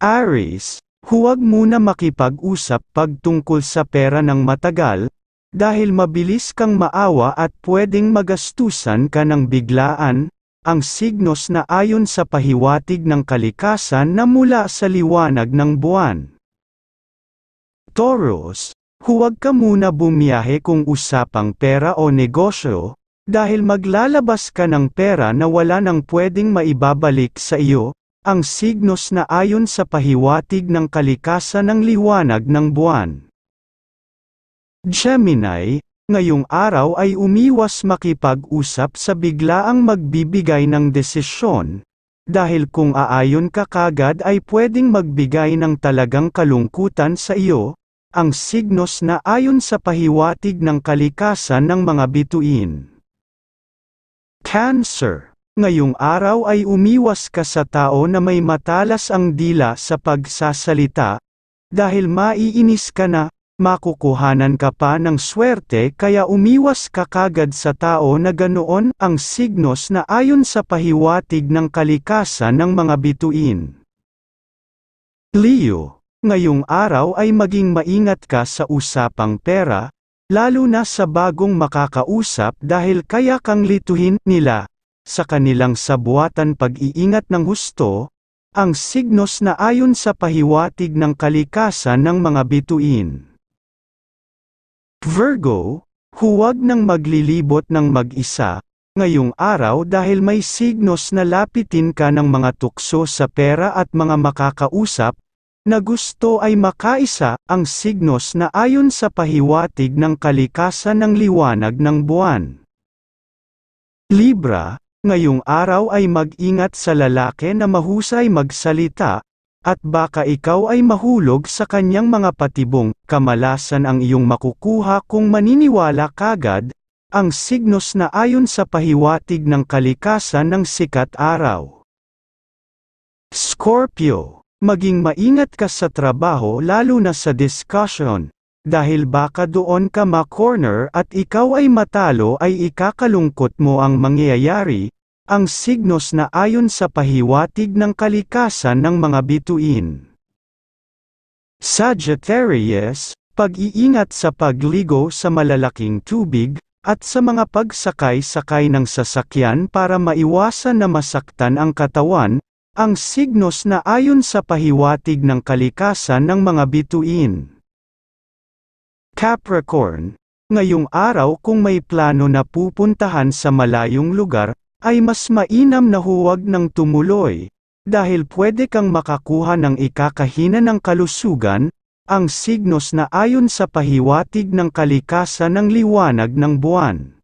Aries, huwag muna makipag-usap pagtungkol sa pera ng matagal, dahil mabilis kang maawa at pwedeng magastusan ka ng biglaan, ang signos na ayon sa pahiwatig ng kalikasan na mula sa liwanag ng buwan. Taurus, huwag ka muna bumiyahe kung usapang pera o negosyo, dahil maglalabas ka ng pera na wala nang pwedeng maibabalik sa iyo, ang signos na ayon sa pahiwatig ng kalikasan ng liwanag ng buwan. Gemini, ngayong araw ay umiwas makipag-usap sa biglaang magbibigay ng desisyon, dahil kung aayon ka kagad ay pwedeng magbigay ng talagang kalungkutan sa iyo, ang signos na ayon sa pahiwatig ng kalikasan ng mga bituin. Cancer Ngayong araw ay umiwas ka sa tao na may matalas ang dila sa pagsasalita, dahil maiinis ka na, makukuhanan ka pa ng swerte kaya umiwas ka kagad sa tao na ganoon ang signos na ayon sa pahiwatig ng kalikasan ng mga bituin. Leo, ngayong araw ay maging maingat ka sa usapang pera, lalo na sa bagong makakausap dahil kaya kang lituhin nila, sa kanilang sabuatan pag-iingat ng husto, ang signos na ayon sa pahiwatig ng kalikasan ng mga bituin. Virgo, huwag nang maglilibot ng mag-isa, ngayong araw dahil may signos na lapitin ka ng mga tukso sa pera at mga makakausap, na gusto ay makaisa, ang signos na ayon sa pahiwatig ng kalikasan ng liwanag ng buwan. Libra, Ngayong araw ay mag-ingat sa lalaki na mahusay magsalita, at baka ikaw ay mahulog sa kanyang mga patibong, kamalasan ang iyong makukuha kung maniniwala kagad, ang signos na ayon sa pahiwatig ng kalikasan ng sikat araw. Scorpio, maging maingat ka sa trabaho lalo na sa discussion, dahil baka doon ka ma-corner at ikaw ay matalo ay ikakalungkot mo ang mangyayari, ang signos na ayon sa pahiwatig ng kalikasan ng mga bituin. Sagittarius, pag-iingat sa pagligo sa malalaking tubig, at sa mga pagsakay-sakay ng sasakyan para maiwasan na masaktan ang katawan, ang signos na ayon sa pahiwatig ng kalikasan ng mga bituin. Capricorn, ngayong araw kung may plano na pupuntahan sa malayong lugar, ay mas mainam na huwag ng tumuloy, dahil pwede kang makakuha ng ikakahina ng kalusugan, ang signos na ayon sa pahiwatig ng kalikasan ng liwanag ng buwan.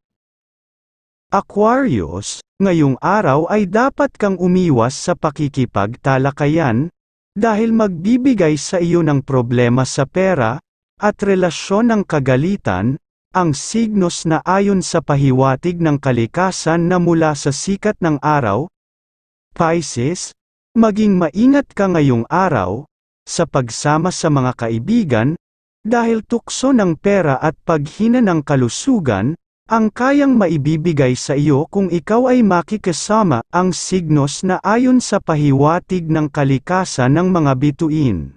Aquarius, ngayong araw ay dapat kang umiwas sa pakikipagtalakayan, dahil magbibigay sa iyo ng problema sa pera, at relasyon ng kagalitan, ang signos na ayon sa pahiwatig ng kalikasan na mula sa sikat ng araw, Pisces, maging maingat ka ngayong araw, sa pagsama sa mga kaibigan, dahil tukso ng pera at paghina ng kalusugan, ang kayang maibibigay sa iyo kung ikaw ay makikasama ang signos na ayon sa pahiwatig ng kalikasan ng mga bituin.